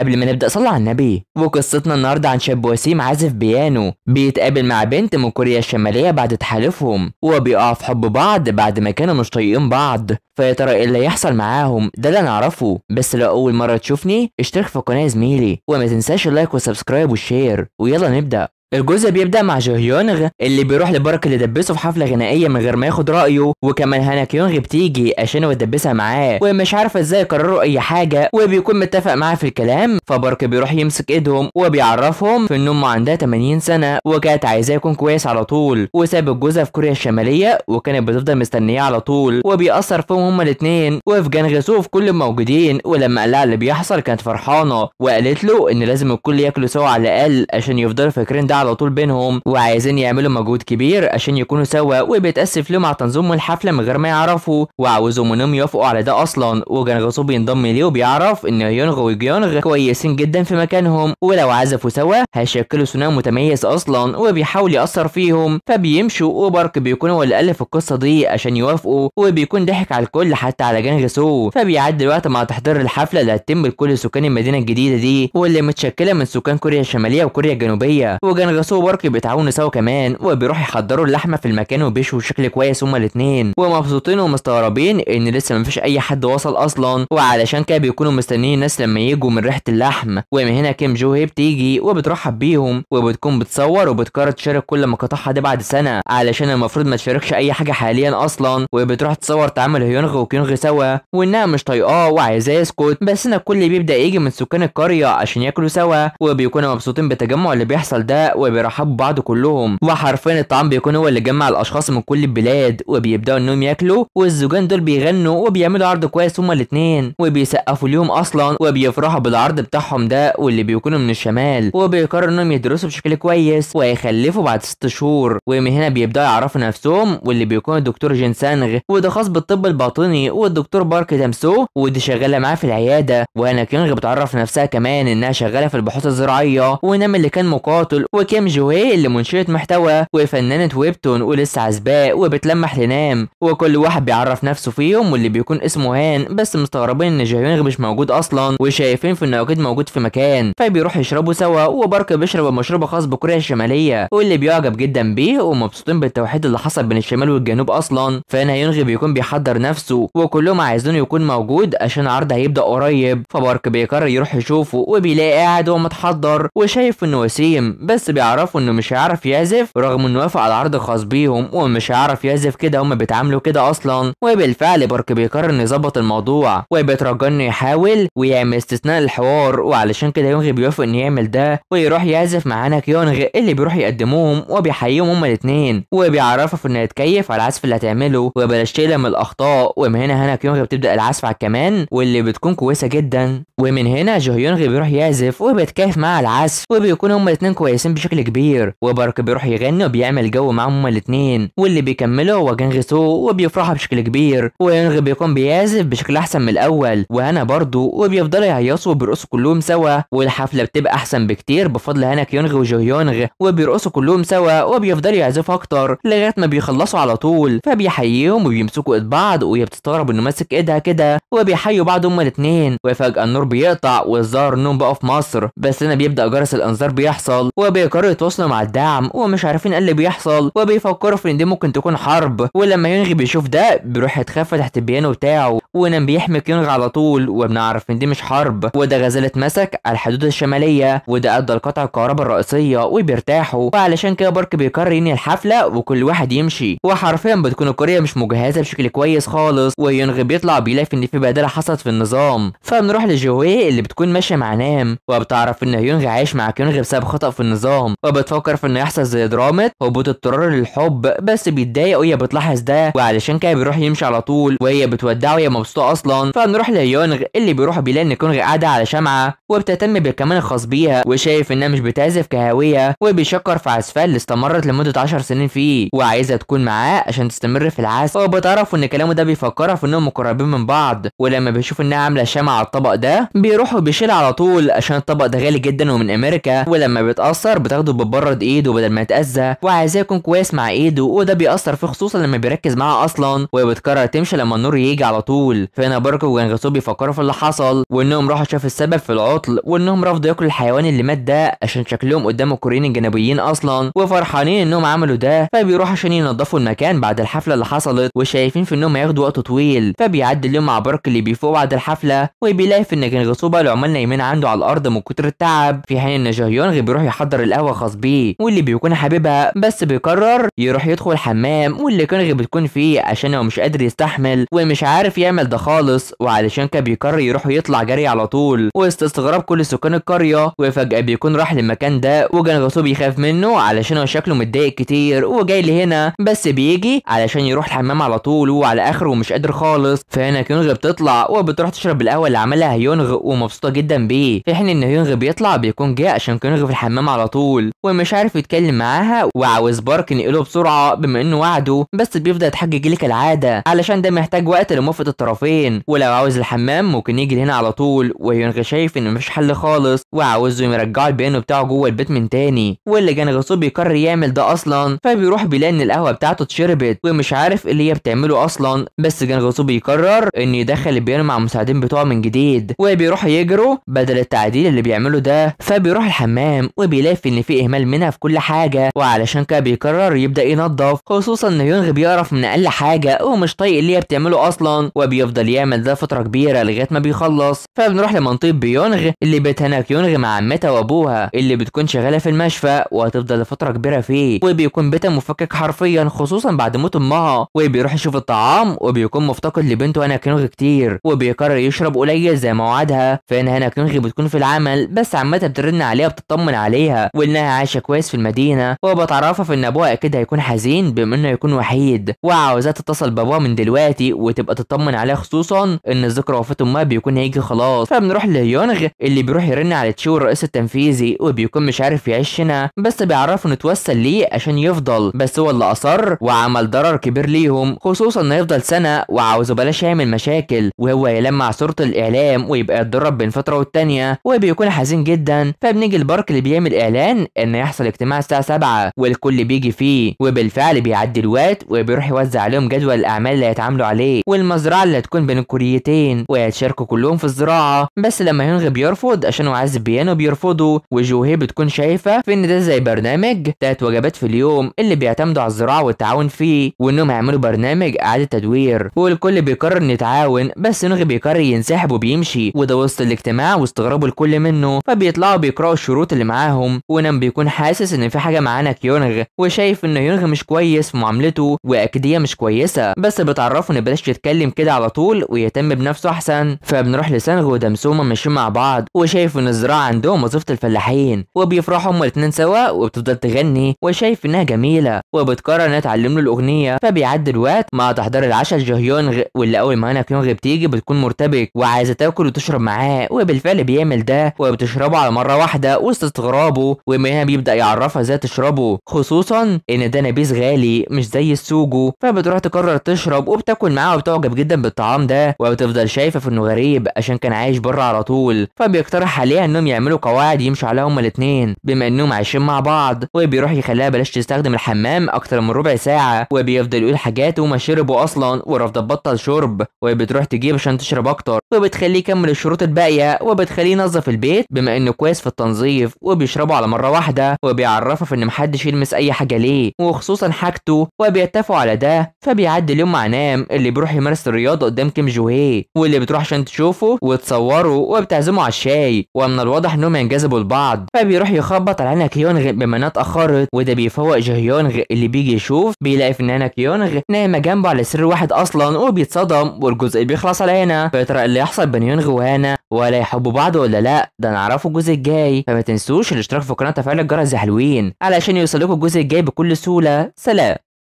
قبل ما نبدأ صلى على النبي. وقصتنا النهاردة عن شاب وسيم عازف بيانو. بيتقابل مع بنت من كوريا الشمالية بعد تحالفهم. وبيقعوا في حب بعض بعد ما كانوا مش طايقين بعض. فيا ترى إيه اللي هيحصل معاهم؟ ده اللي نعرفه. بس لو أول مرة تشوفني اشترك في القناة يا زميلي. وما تنساش ال like وال subscribe وال share. ويلا نبدأ. الجزء بيبدأ مع جو هيونغ اللي بيروح لبارك اللي دبسه في حفلة غنائية من غير ما ياخد رأيه وكمان هانا كيونغ بتيجي عشان هو يدبسها معاه ومش عارفة إزاي يقرروا أي حاجة وبيكون متفق معاها في الكلام فبارك بيروح يمسك إيدهم وبيعرفهم في ان امه عندها 80 سنة وكانت عايزاه يكون كويس على طول وساب الجوزة في كوريا الشمالية وكانت بتفضل مستنياه على طول وبيأثر فيهم هما الاتنين وفي جنغسوف كل الموجودين ولما قال لها اللي بيحصل كانت فرحانة وقالت له إن لازم الكل ياكلوا سوا على الأقل عشان يفضلوا فاكرين ده على طول بينهم وعايزين يعملوا مجهود كبير عشان يكونوا سوا وبيتأسف لهم على تنظيم الحفلة من غير ما يعرفوا. وعاوزهم إنهم يوافقوا على ده أصلا. وجنغسو بينضم ليه وبيعرف إن يونغ وجيونغ كويسين جدا في مكانهم. ولو عزفوا سوا هيشكلوا ثنائي متميز أصلا وبيحاول يأثر فيهم. فبيمشوا وبارك بيكون هو اللي ألف القصة دي عشان يوافقوا. وبيكون ضحك على الكل حتى على جنغسو فبيعدي الوقت مع تحضير الحفلة اللي هتتم لكل سكان المدينة الجديدة دي واللي متشكلة من سكان كوريا الشمالية وكوريا الجنوبية. وجنغسو وبارك بيتعاونوا سوا كمان وبيروحوا يحضروا اللحمة في المكان وبيشوا بشكل كويس هما الاتنين. ومبسوطين ومستغربين إن لسه مفيش أي حد وصل أصلا وعلشان كده بيكونوا مستنيين الناس لما يجوا من ريحة اللحم. ومن هنا كيم جو هي بتيجي وبترحب بيهم وبتكون بتصور وبتقرر تشارك كل مقاطعها دي بعد سنة. علشان المفروض ما تشاركش أي حاجة حاليا أصلا وبتروح تصور تعامل هيونغ وكيونغ سوا. وإنها مش طايقاه وعايزاه يسكت بس هنا الكل بيبدأ يجي من سكان القرية عشان ياكلوا سوا. وبيكونوا مبسوطين بالتجمع اللي بيحصل ده وبيرحبوا بعض كلهم. وحرفيا الطعام بيكون هو اللي جمع الأشخاص من كل البلاد وبيبدأوا إنهم ياكلوا والزوجان دول بيغنوا وبيعملوا عرض كويس هما الاتنين. وبيسقفوا اليوم أصلا وبيفرحوا بالعرض بتاعهم ده واللي بيكونوا من الشمال. وبيقرروا إنهم يدرسوا بشكل كويس ويخلفوا بعد ست شهور. ومن هنا بيبدأوا يعرفوا نفسهم واللي بيكون الدكتور جين سانغ. وده خاص بالطب الباطني والدكتور بارك تامسو ودي شغالة معاه في العيادة. وهنا كيونغ بتعرف نفسها كمان إنها شغالة في البحوث الزراعية. ونام اللي كان مقاتل وكيم جوهي اللي منشئة محتوى وفنانة webtoon ولسه عزباء وبتلمح لنام. وكل واحد بيعرف نفسه فيهم واللي بيكون اسمه هان بس مستغربين إن جايونغ مش موجود أصلا وشايفين في انه أكيد موجود في مكان. فبيروحوا يشربوا سوا وبارك بيشرب مشروب خاص بكوريا الشمالية. واللي بيعجب جدا بيه ومبسوطين بالتوحيد اللي حصل بين الشمال والجنوب أصلا. فهنا يونغ بيكون بيحضر نفسه وكلهم عايزين يكون موجود عشان العرض هيبدأ قريب. فبارك بيقرر يروح يشوفه وبيلاقيه قاعد وهو متحضر وشايف إنه وسيم بس بيعرفوا إنه مش هيعرف يعزف رغم إنه وافق على العرض الخاص بيهم ومش هيعرف يعزف كده هما بيتعاملوا كده أصلا. وبالفعل بارك بيقرر إنه يظبط الموضوع. وبيترجى إنه يحاول ويعمل استثناء للحوار وعلشان كده يونغ بيوافق إنه يعمل ده ويروح يعزف مع هانا كيونغ اللي بيروح يقدموهم وبيحييهم هما الاثنين وبيعرفوا في إنه يتكيف على العزف اللي هتعمله. وبلاش تقلق من الأخطاء. ومن هنا هانا كيونغ بتبدأ العزف على الكمان واللي بتكون كويسة جدا. ومن هنا جو يونغ بيروح يعزف وبيتكيف مع العزف وبيكونوا هما الاثنين كويسين بشكل كبير وبارك بيروح يغني وبيعمل جو معاهم هما الاثنين واللي بيكملوا هو جانغسو وبيفرحوا بشكل كبير. ويونغ بيكون بيعزف بشكل أحسن من الأول. وهنا برضو وبيفضلوا يهيصوا وبيرقصوا كلهم سوا. والحفلة بتبقى أحسن بكتير بفضل هانا كيونغ وجو يونغ. وبيرقصوا كلهم سوا وبيفضلوا يعزفوا أكتر لغاية ما بيخلصوا على طول. فبيحييهم وبيمسكوا إيد بعض وهي بتستغرب إنه ماسك إيدها كده. وبيحيوا بعض هما الاثنين وفجأة النور بيقطع والظاهر انهم بقوا في مصر. بس هنا بيبدأ جرس الانذار بيحصل. وبيقرروا يتواصلوا مع الدعم ومش عارفين إيه اللي بيحصل وبيفكروا في إن دي ممكن تكون حرب. ولما يونغ بيشوف ده بيروح يتخفى تحت البيانو بتاعه ونام بيحمي يونغ على طول وبنعرف إن دي مش حرب. وده غزال اتمسك على الحدود الشمالية وده أدى لقطع الكهرباء الرئيسية وبيرتاحوا. وعلشان كده بارك بيقرر ينهي الحفلة وكل واحد يمشي. وحرفيا بتكون القريه مش مجهزة بشكل كويس خالص ويونغ بيطلع بيلاقي إن في بدله حصلت في النظام. فبنروح لجوي اللي بتكون ماشية مع نام. وبتعرف إن يونغ عايش مع كيونغ بسبب خطأ في النظام. وبتفكر في إنه يحصل زي دراما هبوط اضطرار للحب بس بيتضايق وهي بتلاحظ ده وعلشان كده بيروح يمشي على طول وهي بتودعه وهي مبسوطة أصلا. فبنروح ليونغ اللي بيروح بيلاقي إن كيونغ قاعدة على شمعة وبتهتم بالكمان الخاص بيها وشايف إنها مش بتعزف كهاويه وبيشكر في عزفها اللي استمرت لمدة 10 سنين فيه وعايزة تكون معاه عشان تستمر في العزف. وبتعرف إن كلامه ده بيفكرها في إنهم مقربين من بعض ولما بيشوف إنها عاملة شمعة على الطبق ده بيروحوا بيشيلها على طول عشان الطبق ده غالي جدا ومن أمريكا ولما بيتأثر بتاخده بتبرد ايده بدل ما يتأذى وعايزاه يكون كويس مع ايده وده بيأثر فيه خصوصا لما بيركز معاها أصلا وبتقرر تمشي لما النور يجي على طول. فهنا باركو وجانغسو بيفكروا في اللي حصل وإنهم راحوا شافوا السبب في العطل وإنهم رفضوا ياكلوا الحيوان اللي مات ده عشان شكلهم قدام الكوريين الجنوبيين أصلا وفرحانين إنهم عملوا ده فبيروحوا عشان ينظفوا المكان بعد الحفلة اللي حصلت وشايفين في إنهم هياخدوا وقت طويل. فبيعدي اليوم مع بارك اللي بيفوق بعد الحفلة وبيلاقي في إن جانغسو بقى العمال نايمين عنده على الأرض من كتر التعب. في حين إن جاهيونغ بيروح يحضر القهوة خاص بيه واللي بيكون حبيبها بس بيقرر يروح يدخل الحمام واللي كونغ بتكون فيه عشان هو مش قادر يستحمل ومش عارف يعمل ده خالص وعلشان كده بيقرر يروح يطلع جري على طول. وسط استغراب كل سكان القرية وفجأة بيكون راح للمكان ده وجانغسو بيخاف منه علشان هو شكله متضايق كتير وجاي لهنا بس بيجي علشان يروح الحمام على طول وعلى آخره ومش قادر خالص. فهانا كيونغ بتطلع وبتروح تشرب القهوة اللي عملها هيونغ ومبسوطة جدا بيه. في حين إن هيونغ بيطلع بيكون جه عشان كيونغ في الحمام على طول. ومش عارف يتكلم معاها وعاوز بارك ينقله بسرعة بما إنه وعده بس بيفضل يتحجج ليه كالعادة علشان ده محتاج وقت لموافقة الطرفين. ولو عاوز الحمام ممكن يجي هنا على طول وهيونغ شايف إن مفيش حل خالص وعاوزهم يرجعوا البيانو بتاعه جوه البيت من تاني. واللي كان غصو بيقرر يعمل ده أصلا فبيروح بيلاقي ان القهوة بتاعته اتشربت ومش عارف إيه اللي هي بتعمله أصلا. بس كان غصو بيقرر إن يدخل البيانو مع المساعدين بتوعه من جديد. وبيروحوا يجروا بدل التعديل اللي بيعمله ده فبيروح الحمام وبيلاقي في إن في إهمال منها في كل حاجة وعلشان كده بيقرر يبدأ ينظف خصوصا إن يونغ بيقرف من أقل حاجة ومش طايق اللي هي بتعمله أصلا وبيفضل يعمل ده فترة كبيرة لغاية ما بيخلص. فبنروح لمنطقة بيونغ اللي بيت هناك يونغ مع عمتها وأبوها اللي بتكون شغالة في المشفى وهتفضل لفترة كبيرة فيه. وبيكون بيتها مفكك حرفيا خصوصا بعد موت أمها. وبيروح يشوف الطعام وبيكون مفتقد لبنته هنا كيونغ كتير. وبيقرر يشرب قليل زي ما وعدها فإن هنا كيونغ بتكون في العمل بس عمتها بترن عليها بتطمن عليها. وانها عايشة كويس في المدينة وبتعرفها في إن أبوها أكيد هيكون حزين بما إنه يكون وحيد وعاوزاها تتصل بابوها من دلوقتي وتبقى تطمن عليها خصوصا إن ذكرى وفاة أمها بيكون هيجي خلاص. فبنروح لهيونغ اللي بيروح يرن على تشيو الرئيس التنفيذي وبيكون مش عارف يعيش هنا بس بيعرفوا نتوسل ليه عشان يفضل. بس هو اللي أصر وعمل ضرر كبير ليهم خصوصا إنه يفضل سنة وعاوزه بلاش يعمل مشاكل وهو يلمع صورة الإعلام ويبقى يتدرب بين فترة والتانية وبيكون حزين جدا. فبنيجي البارك اللي بيعمل إعلان إن يحصل اجتماع الساعة 7 والكل بيجي فيه وبالفعل بيعدي الوقت وبيروح يوزع عليهم جدول الأعمال اللي هيتعاملوا عليه والمزرعة اللي هتكون بين الكوريتين ويتشاركوا كلهم في الزراعة. بس لما يونغ بيرفض عشان هو عايز بيانو بيرفضوا وجوهي بتكون شايفة في ان ده زي برنامج تلات وجبات في اليوم اللي بيعتمدوا على الزراعة والتعاون فيه وإنهم هيعملوا برنامج إعادة تدوير. والكل بيقرر نتعاون بس يونغ بيقرر ينسحب وبيمشي وده وسط الاجتماع واستغرابه الكل منه فبيطلعوا بيقرأوا الشروط اللي معاهم ونام بيكون حاسس إن في حاجة مع هانا كيونغ وشايف ان يونغ مش كويس في معاملته واكيد هي مش كويسة بس بتعرفه ان بلاش يتكلم كده على طول ويهتم بنفسه أحسن. فبنروح لسانغ ودمسومه ماشيين مع بعض وشايف ان الزراعة عندهم وظيفة الفلاحين وبيفرحوا هما الاتنين سوا وبتفضل تغني وشايف إنها جميلة وبتقرر إنها تعلم له الأغنية. فبيعدي الوقت مع تحضير العشاء لجو هيونغ واللي أول ما هنا كيونغ بتيجي بتكون مرتبك وعايزة تاكل وتشرب معاه وبالفعل بيعمل ده وبتشربه على مرة واحدة وسط استغرابه ومن هنا بيبدأ يعرفها إزاي تشربه خصوصا إن ده نبيذ غالي مش زي السوجو فبتروح تقرر تشرب وبتاكل معاه وبتعجب جدا بالطعام ده وبتفضل شايفة في إنه غريب عشان كان عايش بره على طول فبيقترح عليها إنهم يعملوا قواعد يمشوا عليها هما الاثنين بما إنهم عايشين مع بعض وبيروح يخليها بلاش تستخدم الحمام أكتر من ربع ساعة وبيفضل يقول حاجات وما شربوا أصلا ورافضه تبطل شرب وبتروح تجيب عشان تشرب أكتر وبتخليه يكمل الشروط الباقية وبتخليه ينظف البيت بما إنه كويس في التنظيف وبيشربوا على مرة واحدة وبيعرفها في إن محدش يلمس أي حاجة ليه وخصوصا حاجته وبيتفقوا على ده فبيعدي اليوم مع نام اللي بيروح يمارس الرياضة قدام كيم جوهي واللي بتروح عشان تشوفه وتصوره وبتعزمه على الشاي ومن الواضح إنهم ينجذبوا لبعض. فبيروح يخبط على هنا كيونغ بما انها اتاخرت وده بيفوق جو هيونغ اللي بيجي يشوف بيلاقي في هنا كيونغ نايمة جنبه على سرير واحد أصلا وبيتصدم والجزء بيخلص على هنا. فيترى اللي يحصل بين يونغ وهنا ولا يحبوا بعض ولا لأ ده نعرفه الجزء الجاي. فما تنسوش الاشتراك في القناه وتفعيل الجرس يا حلوين علشان يوصلكوا الجزء الجاي بكل سهولة. سلام.